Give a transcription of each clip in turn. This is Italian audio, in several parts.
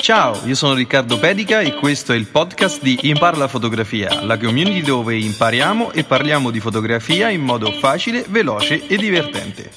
Ciao, io sono Riccardo Pedica e questo è il podcast di Impara la fotografia, la community dove impariamo e parliamo di fotografia in modo facile, veloce e divertente.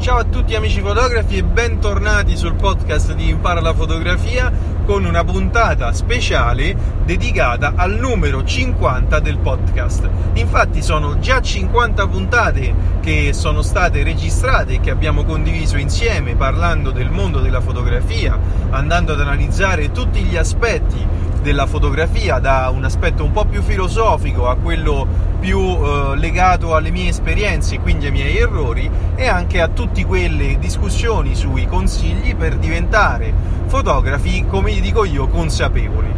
Ciao a tutti amici fotografi e bentornati sul podcast di Impara la fotografia con una puntata speciale dedicata al numero 50 del podcast. Infatti sono già 50 puntate che sono state registrate e che abbiamo condiviso insieme parlando del mondo della fotografia, andando ad analizzare tutti gli aspetti della fotografia da un aspetto un po' più filosofico a quello più eh, legato alle mie esperienze, quindi ai miei errori e anche a tutte quelle discussioni sui consigli per diventare fotografi, come gli dico io, consapevoli.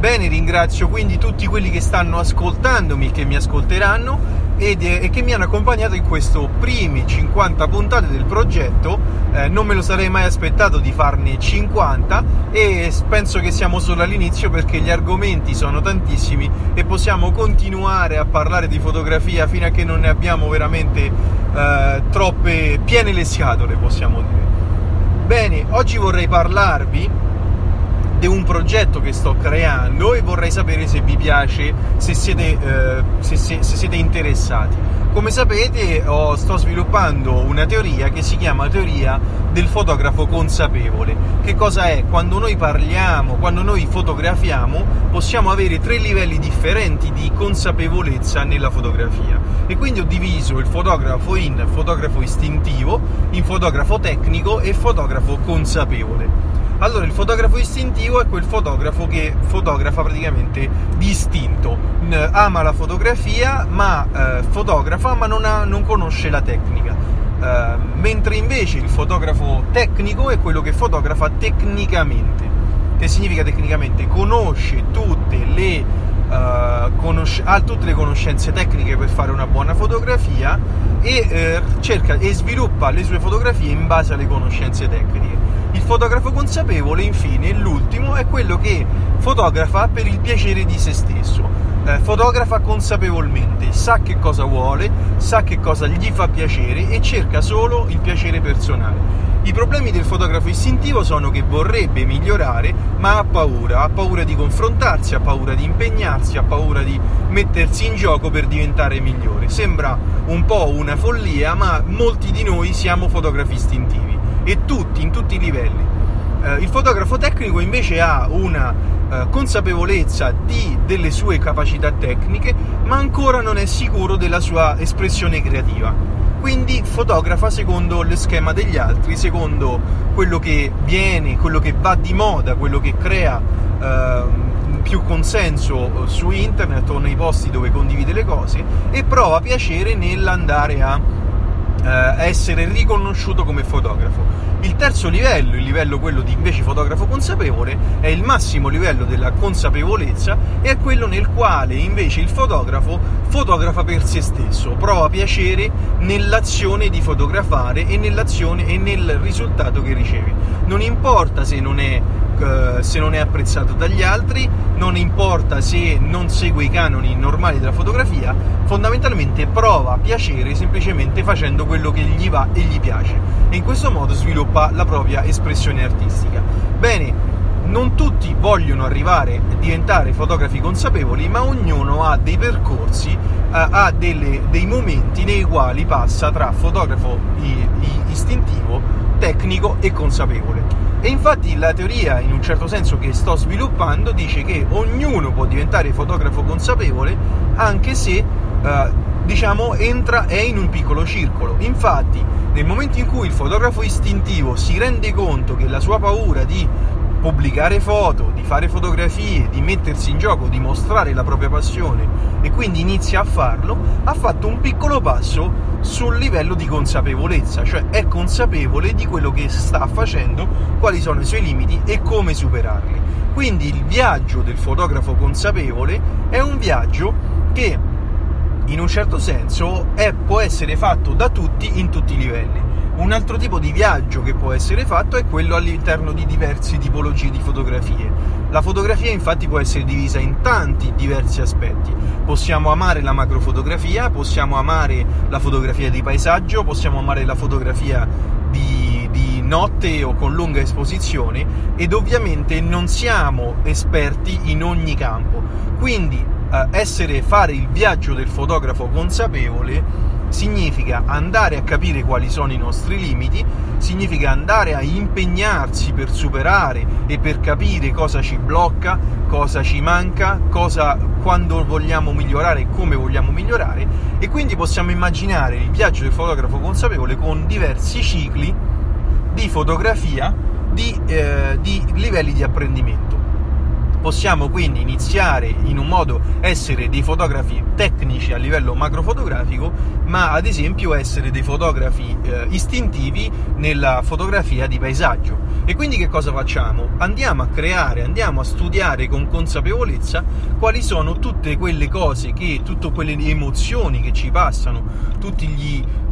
Bene, ringrazio quindi tutti quelli che stanno ascoltandomi, che mi ascolteranno e che mi hanno accompagnato in queste prime 50 puntate del progetto. Eh, non me lo sarei mai aspettato di farne 50 e penso che siamo solo all'inizio perché gli argomenti sono tantissimi e possiamo continuare a parlare di fotografia fino a che non ne abbiamo veramente eh, troppe piene le scatole, possiamo dire. Bene, oggi vorrei parlarvi di un progetto che sto creando e vorrei sapere se vi piace, se siete, eh, se, se, se siete interessati. Come sapete oh, sto sviluppando una teoria che si chiama teoria del fotografo consapevole. Che cosa è? Quando noi parliamo, quando noi fotografiamo, possiamo avere tre livelli differenti di consapevolezza nella fotografia. E quindi ho diviso il fotografo in fotografo istintivo, in fotografo tecnico e fotografo consapevole. Allora, il fotografo istintivo è quel fotografo che fotografa praticamente distinto, ama la fotografia, ma eh, fotografa, ma non, ha, non, conosce la tecnica. Eh, mentre invece il fotografo tecnico è quello che fotografa tecnicamente. Che significa tecnicamente? Conosce tutte le, uh, conosce, ha tutte le conoscenze tecniche per fare una buona fotografia e eh, cerca e sviluppa le sue fotografie in base alle conoscenze tecniche. Il fotografo consapevole, infine, l'ultimo, è quello che fotografa per il piacere di se stesso. Eh, fotografa consapevolmente, sa che cosa vuole, sa che cosa gli fa piacere e cerca solo il piacere personale. I problemi del fotografo istintivo sono che vorrebbe migliorare, ma ha paura, ha paura di confrontarsi, ha paura di impegnarsi, ha paura di mettersi in gioco per diventare migliore. Sembra un po' una follia, ma molti di noi siamo fotografi istintivi e tutti, in tutti i livelli. Eh, il fotografo tecnico invece ha una eh, consapevolezza di, delle sue capacità tecniche, ma ancora non è sicuro della sua espressione creativa. Quindi fotografa secondo lo schema degli altri, secondo quello che viene, quello che va di moda, quello che crea eh, più consenso su internet o nei posti dove condivide le cose e prova piacere nell'andare a eh, essere riconosciuto come fotografo. Il terzo livello, il livello quello di invece fotografo consapevole, è il massimo livello della consapevolezza e è quello nel quale invece il fotografo fotografa per se stesso, prova piacere nell'azione di fotografare e nell'azione e nel risultato che riceve. Non importa se non è eh, se non è apprezzato dagli altri, non importa se non segue i canoni normali della fotografia, fondamentalmente prova piacere semplicemente facendo quello che gli va e gli piace e in questo modo sviluppa la propria espressione artistica. Bene, non tutti vogliono arrivare a diventare fotografi consapevoli, ma ognuno ha dei percorsi, eh, ha delle, dei momenti nei quali passa tra fotografo istintivo, tecnico e consapevole. E infatti la teoria, in un certo senso che sto sviluppando, dice che ognuno può diventare fotografo consapevole anche se, eh, diciamo, entra, è in un piccolo circolo. Infatti, nel momento in cui il fotografo istintivo si rende conto che la sua paura di pubblicare foto, di fare fotografie, di mettersi in gioco, di mostrare la propria passione e quindi inizia a farlo, ha fatto un piccolo passo sul livello di consapevolezza, cioè è consapevole di quello che sta facendo, quali sono i suoi limiti e come superarli. Quindi il viaggio del fotografo consapevole è un viaggio che in un certo senso è, può essere fatto da tutti in tutti i livelli. Un altro tipo di viaggio che può essere fatto è quello all'interno di diverse tipologie di fotografie. La fotografia infatti può essere divisa in tanti diversi aspetti. Possiamo amare la macrofotografia, possiamo amare la fotografia di paesaggio, possiamo amare la fotografia di, di notte o con lunga esposizione ed ovviamente non siamo esperti in ogni campo. Quindi essere, fare il viaggio del fotografo consapevole significa andare a capire quali sono i nostri limiti, significa andare a impegnarsi per superare e per capire cosa ci blocca, cosa ci manca, cosa quando vogliamo migliorare e come vogliamo migliorare. E quindi possiamo immaginare il viaggio del fotografo consapevole con diversi cicli di fotografia di, eh, di livelli di apprendimento possiamo quindi iniziare in un modo essere dei fotografi tecnici a livello macrofotografico, ma ad esempio essere dei fotografi eh, istintivi nella fotografia di paesaggio. E quindi che cosa facciamo? Andiamo a creare, andiamo a studiare con consapevolezza quali sono tutte quelle cose che, tutte quelle emozioni che ci passano, tutte uh,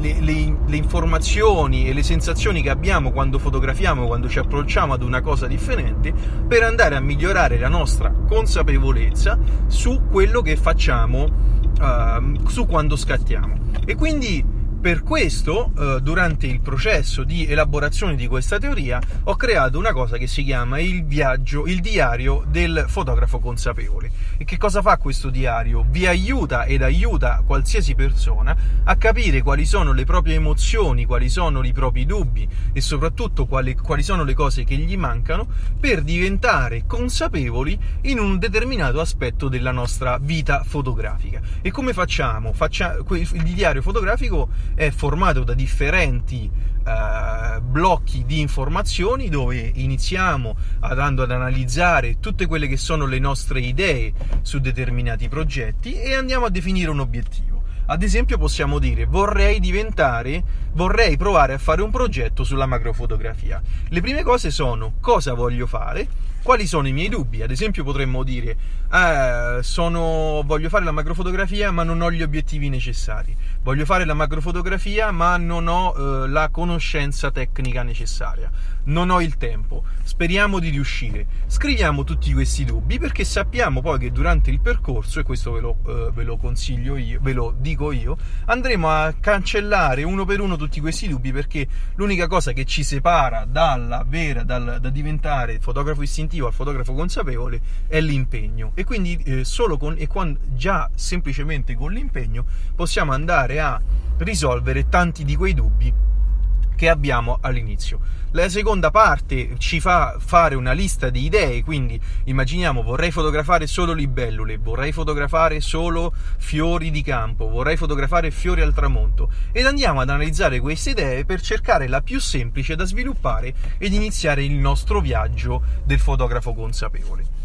le, le, le informazioni e le sensazioni che abbiamo quando fotografiamo, quando ci approcciamo ad una cosa differente, per andare a migliorare la nostra consapevolezza su quello che facciamo, uh, su quando scattiamo. E quindi per questo, eh, durante il processo di elaborazione di questa teoria, ho creato una cosa che si chiama il viaggio, il diario del fotografo consapevole. E che cosa fa questo diario? Vi aiuta ed aiuta qualsiasi persona a capire quali sono le proprie emozioni, quali sono i propri dubbi e soprattutto quali, quali sono le cose che gli mancano per diventare consapevoli in un determinato aspetto della nostra vita fotografica. E come facciamo? Faccia, il diario fotografico è formato da differenti eh, blocchi di informazioni dove iniziamo andando ad analizzare tutte quelle che sono le nostre idee su determinati progetti e andiamo a definire un obiettivo. Ad esempio possiamo dire vorrei diventare, vorrei provare a fare un progetto sulla macrofotografia. Le prime cose sono cosa voglio fare, quali sono i miei dubbi. Ad esempio potremmo dire eh, sono, voglio fare la macrofotografia ma non ho gli obiettivi necessari voglio fare la macrofotografia ma non ho eh, la conoscenza tecnica necessaria, non ho il tempo, speriamo di riuscire. Scriviamo tutti questi dubbi perché sappiamo poi che durante il percorso, e questo ve lo, eh, ve lo consiglio io, ve lo dico io, andremo a cancellare uno per uno tutti questi dubbi perché l'unica cosa che ci separa dalla vera, dal, da diventare fotografo istintivo al fotografo consapevole è l'impegno. E quindi eh, solo con, e quando, già semplicemente con l'impegno possiamo andare a risolvere tanti di quei dubbi che abbiamo all'inizio. La seconda parte ci fa fare una lista di idee, quindi immaginiamo vorrei fotografare solo libellule, vorrei fotografare solo fiori di campo, vorrei fotografare fiori al tramonto ed andiamo ad analizzare queste idee per cercare la più semplice da sviluppare ed iniziare il nostro viaggio del fotografo consapevole.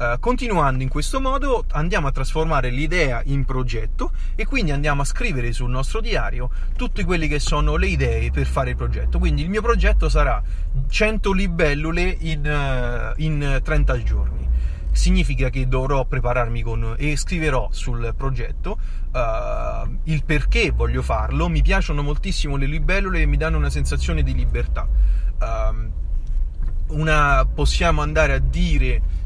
Uh, continuando in questo modo andiamo a trasformare l'idea in progetto e quindi andiamo a scrivere sul nostro diario tutte quelle che sono le idee per fare il progetto. Quindi il mio progetto sarà 100 libellule in, uh, in 30 giorni. Significa che dovrò prepararmi con e scriverò sul progetto uh, il perché voglio farlo. Mi piacciono moltissimo le libellule e mi danno una sensazione di libertà. Ehm, una, possiamo andare a dire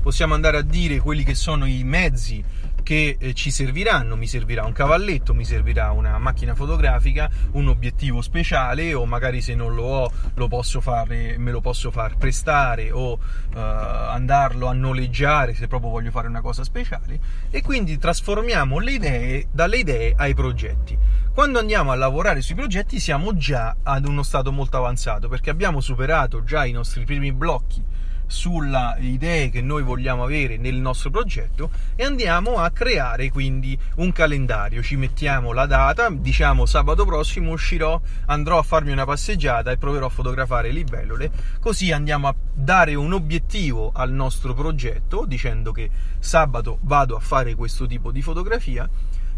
possiamo andare a dire quelli che sono i mezzi che eh, ci serviranno, mi servirà un cavalletto, mi servirà una macchina fotografica, un obiettivo speciale o magari se non lo ho lo fare, me lo posso far prestare o uh, andarlo a noleggiare se proprio voglio fare una cosa speciale e quindi trasformiamo le idee dalle idee ai progetti. Quando andiamo a lavorare sui progetti siamo già ad uno stato molto avanzato perché abbiamo superato già i nostri primi blocchi sulle idee che noi vogliamo avere nel nostro progetto e andiamo a creare quindi un calendario. Ci mettiamo la data, diciamo sabato prossimo uscirò, andrò a farmi una passeggiata e proverò a fotografare libellule, così andiamo a dare un obiettivo al nostro progetto dicendo che sabato vado a fare questo tipo di fotografia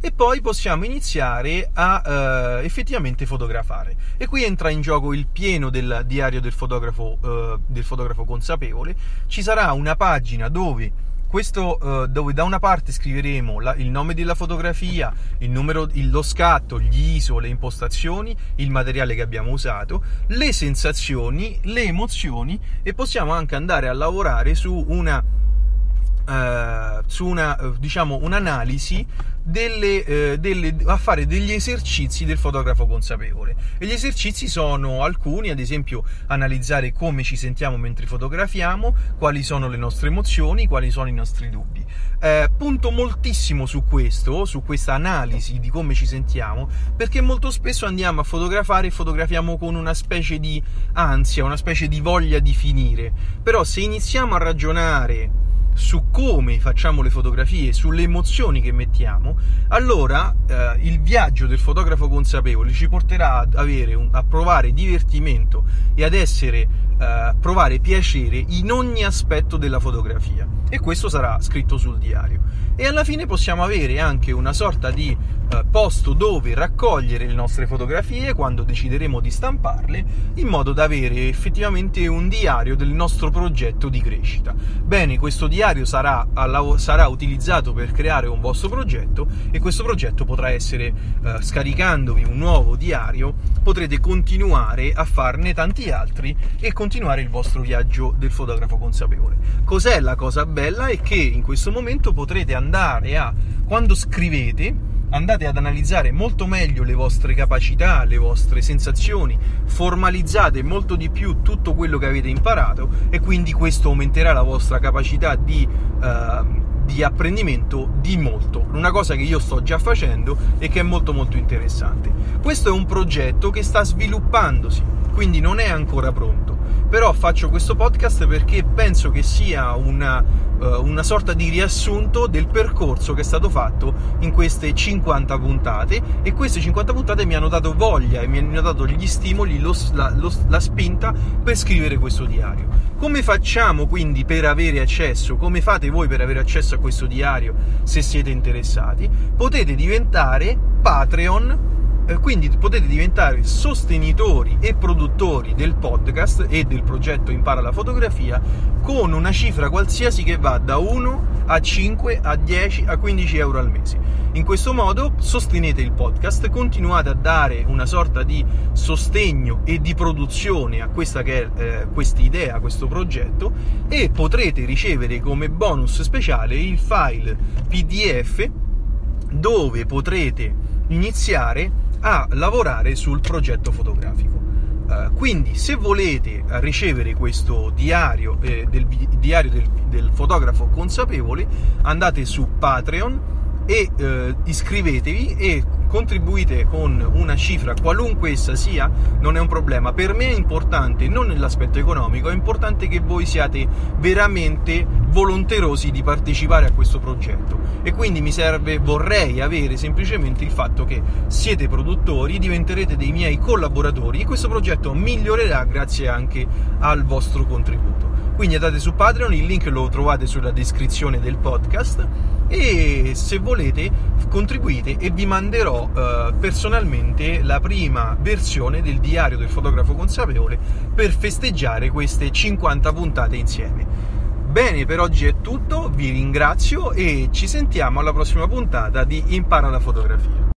e poi possiamo iniziare a uh, effettivamente fotografare. E qui entra in gioco il pieno del diario del fotografo, uh, del fotografo consapevole. Ci sarà una pagina dove questo, uh, dove da una parte scriveremo la, il nome della fotografia, il numero, il, lo scatto, gli ISO, le impostazioni, il materiale che abbiamo usato, le sensazioni, le emozioni e possiamo anche andare a lavorare su una eh, su una, eh, diciamo, un'analisi delle, eh, delle, a fare degli esercizi del fotografo consapevole. E gli esercizi sono alcuni, ad esempio analizzare come ci sentiamo mentre fotografiamo, quali sono le nostre emozioni, quali sono i nostri dubbi. Eh, punto moltissimo su questo, su questa analisi di come ci sentiamo, perché molto spesso andiamo a fotografare e fotografiamo con una specie di ansia, una specie di voglia di finire. Però se iniziamo a ragionare su come facciamo le fotografie, sulle emozioni che mettiamo, allora eh, il viaggio del fotografo consapevole ci porterà ad avere un, a provare divertimento e ad essere eh, provare piacere in ogni aspetto della fotografia e questo sarà scritto sul diario e alla fine possiamo avere anche una sorta di eh, posto dove raccogliere le nostre fotografie quando decideremo di stamparle in modo da avere effettivamente un diario del nostro progetto di crescita. Bene, questo diario sarà, sarà utilizzato per creare un vostro progetto e questo progetto potrà essere eh, scaricandovi un nuovo diario potrete continuare a farne tanti altri e continuare il vostro viaggio del fotografo consapevole. Cos'è la cosa bella? È che in questo momento potrete andare a, quando scrivete, andate ad analizzare molto meglio le vostre capacità, le vostre sensazioni, formalizzate molto di più tutto quello che avete imparato e quindi questo aumenterà la vostra capacità di, uh, di apprendimento di molto. Una cosa che io sto già facendo e che è molto molto interessante. Questo è un progetto che sta sviluppandosi, quindi non è ancora pronto però faccio questo podcast perché penso che sia una, uh, una, sorta di riassunto del percorso che è stato fatto in queste 50 puntate e queste 50 puntate mi hanno dato voglia e mi hanno dato gli stimoli, lo, la, lo, la spinta per scrivere questo diario. Come facciamo quindi per avere accesso? Come fate voi per avere accesso a questo diario se siete interessati? Potete diventare Patreon eh, quindi potete diventare sostenitori e produttori del podcast e del progetto Impara la fotografia con una cifra qualsiasi che va da 1 a 5 a 10 a 15 euro al mese. In questo modo sostenete il podcast, continuate a dare una sorta di sostegno e di produzione a questa che è eh, idea, a questo progetto e potrete ricevere come bonus speciale il file PDF dove potrete iniziare a lavorare sul progetto fotografico. Uh, quindi se volete ricevere questo diario, eh, del, diario del, del, fotografo consapevole, andate su Patreon e eh, iscrivetevi e contribuite con una cifra qualunque essa sia, non è un problema. Per me è importante, non nell'aspetto economico, è importante che voi siate veramente volonterosi di partecipare a questo progetto. E quindi mi serve, vorrei avere semplicemente il fatto che siete produttori, diventerete dei miei collaboratori e questo progetto migliorerà grazie anche al vostro contributo. Quindi andate su Patreon, il link lo trovate sulla descrizione del podcast e se volete contribuite e vi manderò eh, personalmente la prima versione del diario del fotografo consapevole per festeggiare queste 50 puntate insieme. Bene, per oggi è tutto, vi ringrazio e ci sentiamo alla prossima puntata di Impara la fotografia.